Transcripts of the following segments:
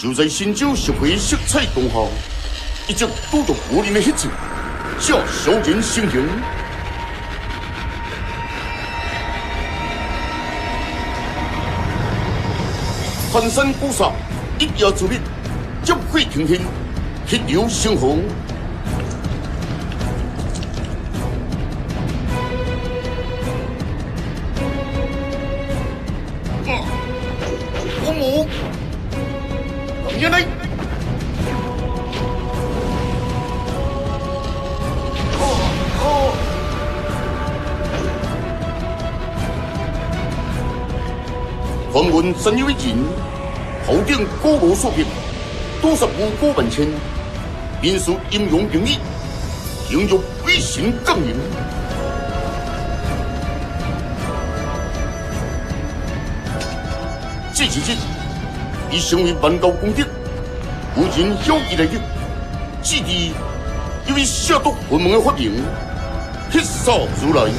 就在新洲社会色彩当下，一直拄着柏林的血迹，下小人行刑。寒山古刹，一夜之日，接火停天，血流成河。原来，哦哦，黄文身有一人，头顶高楼数片，多少无辜万千，民俗阴阳兵役，形若鬼神降临。这几日。已成为万道功德，无人晓记来的，只知因为下毒魂门的发明，铁砂如来，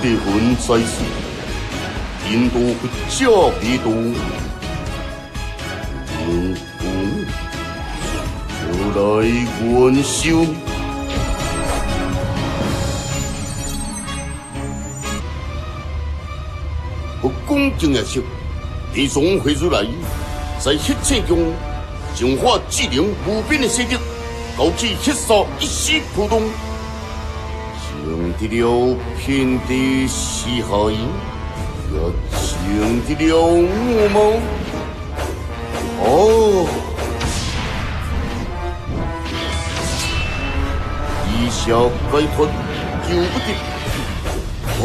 地魂在世，印度不假必度，来元宵。不恭敬也行，地藏会如来，在一切中净化智能无边的世界，高起黑沙一时波动。情得了遍地是海，也情得了我梦。哦，一下解脱救不得。哦，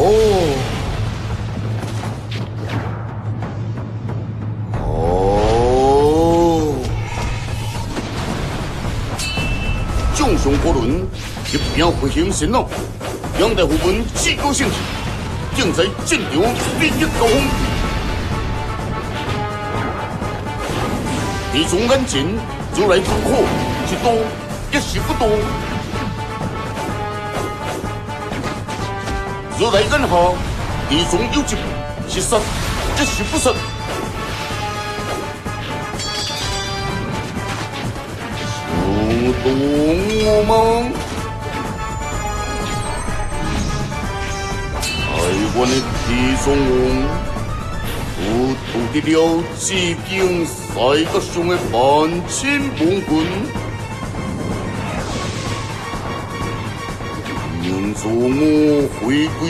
众雄火轮一边复兴神脑。杨大夫们自高兴起，正在战场烈日高峰。地中眼前如来痛苦是多，一是不多。如来眼下地中有疾是实，一是不实。不懂我吗？我的地藏王，我得了几经赛德上的万千梦魂，愿助我回归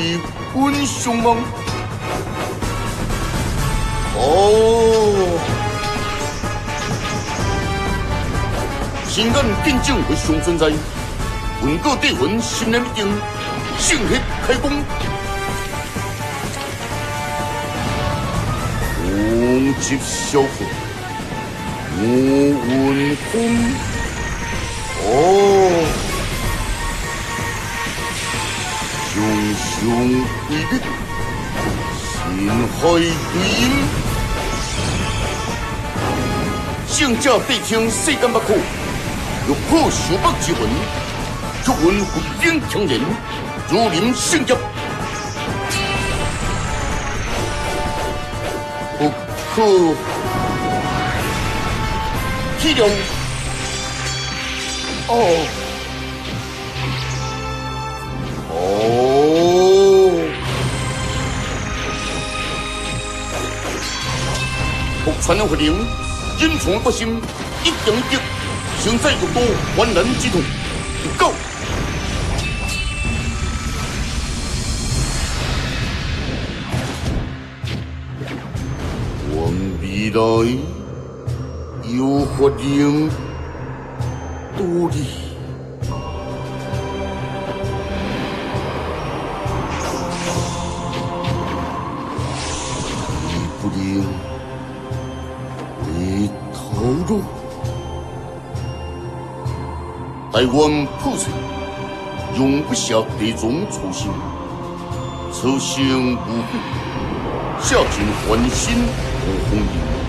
本相梦。哦，心肝定正会上存在，魂过地魂，心念定，圣血开光。风急小虎，无闻风。哦，熊熊威力，心海对应。圣驾地听世间不可，欲破修北之魂，出魂不惊强人，如临圣劫。可体谅哦。哦，传的回灵，隐藏不心，一点一，承载众多患难之痛，够。未来有发生道理，台湾普选容不下这种初心。初心无悔，下尽欢心和红颜。